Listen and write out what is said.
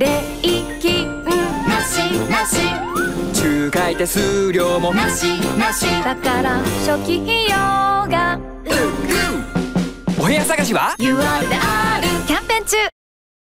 礼金なしなし。仲介手数料も。なしなし。だから初期費用が。お部屋探しは？UR であるキャンペーン中。